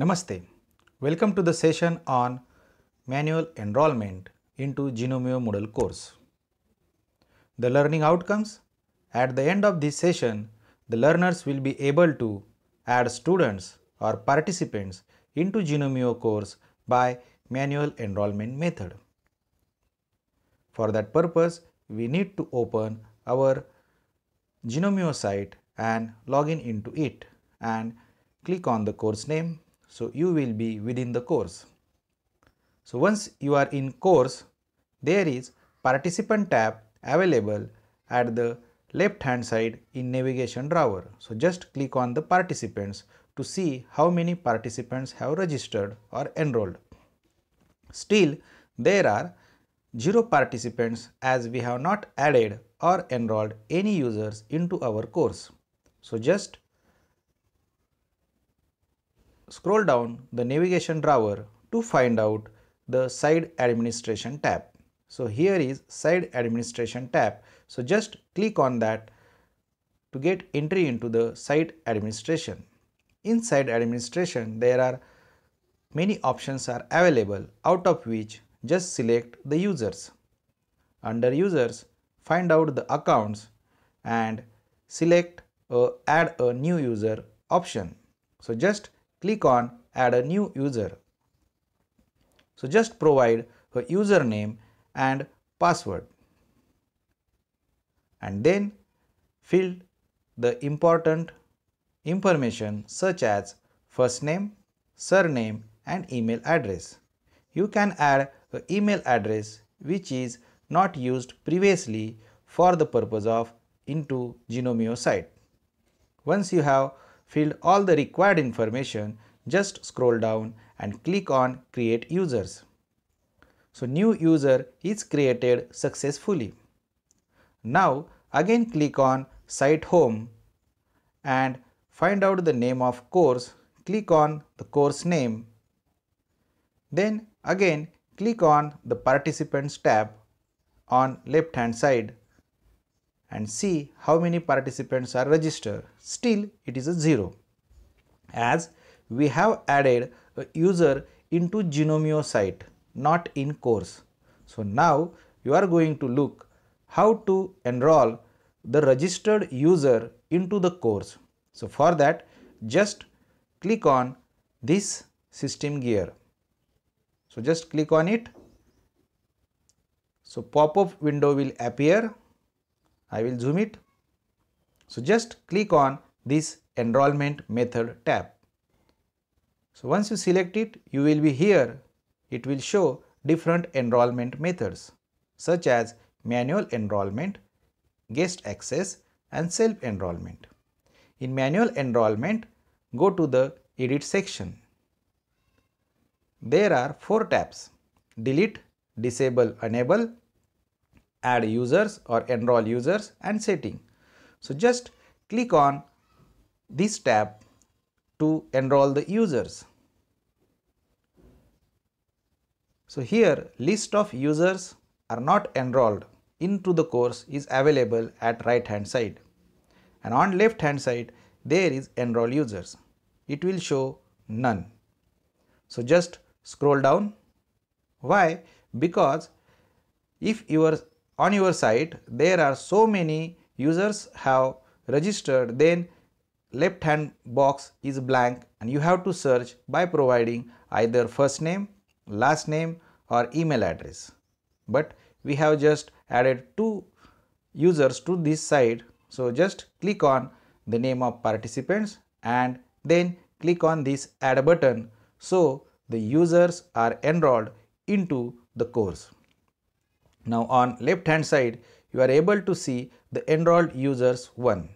Namaste. Welcome to the session on manual enrollment into Gnomio Moodle course. The learning outcomes At the end of this session, the learners will be able to add students or participants into Gnomio course by manual enrollment method. For that purpose, we need to open our Gnomio site and log in into it and click on the course name. So, you will be within the course. So, once you are in course, there is participant tab available at the left hand side in navigation drawer. So, just click on the participants to see how many participants have registered or enrolled. Still, there are 0 participants as we have not added or enrolled any users into our course. So, just scroll down the navigation drawer to find out the site administration tab. So, here is site administration tab. So, just click on that to get entry into the site administration. In site administration, there are many options are available out of which just select the users. Under users, find out the accounts and select a add a new user option. So, just click on add a new user. So, just provide a username and password and then fill the important information such as first name, surname and email address. You can add an email address which is not used previously for the purpose of into Gnomio site. Once you have filled all the required information, just scroll down and click on create users. So new user is created successfully. Now again click on site home and find out the name of course, click on the course name. Then again click on the participants tab on left hand side and see how many participants are registered. Still it is a 0 as we have added a user into Gnomio site not in course. So now you are going to look how to enroll the registered user into the course. So for that just click on this system gear. So just click on it. So pop-up window will appear. I will zoom it. So just click on this enrollment method tab. So once you select it, you will be here. It will show different enrollment methods such as manual enrollment, guest access and self enrollment. In manual enrollment, go to the edit section. There are four tabs delete, disable, enable, add users or enroll users and setting. So just click on this tab to enroll the users. So here list of users are not enrolled into the course is available at right hand side and on left hand side there is enroll users. It will show none. So just scroll down. Why? Because if you are on your site there are so many users have registered then left hand box is blank and you have to search by providing either first name, last name or email address. But we have just added two users to this site. So, just click on the name of participants and then click on this add button. So, the users are enrolled into the course. Now, on left hand side you are able to see the enrolled users 1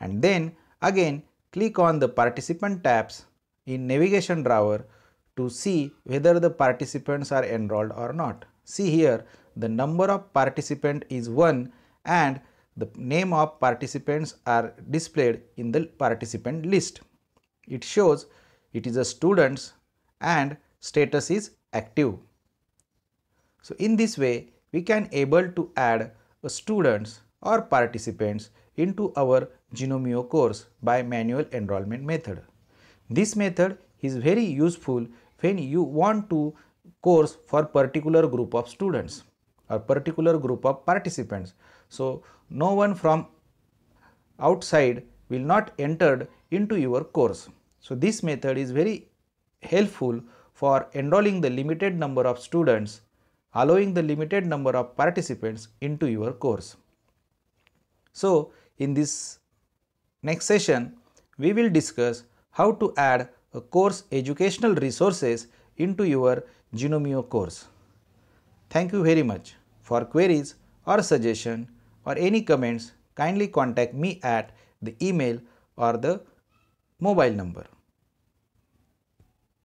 and then again click on the participant tabs in navigation drawer to see whether the participants are enrolled or not. See here the number of participant is 1 and the name of participants are displayed in the participant list. It shows it is a students and status is active. So, in this way we can able to add students or participants into our Gnomio course by manual enrollment method. This method is very useful when you want to course for particular group of students or particular group of participants. So, no one from outside will not entered into your course. So, this method is very helpful for enrolling the limited number of students, allowing the limited number of participants into your course. So, in this next session, we will discuss how to add a course educational resources into your Gnomio course. Thank you very much. For queries or suggestion or any comments, kindly contact me at the email or the mobile number.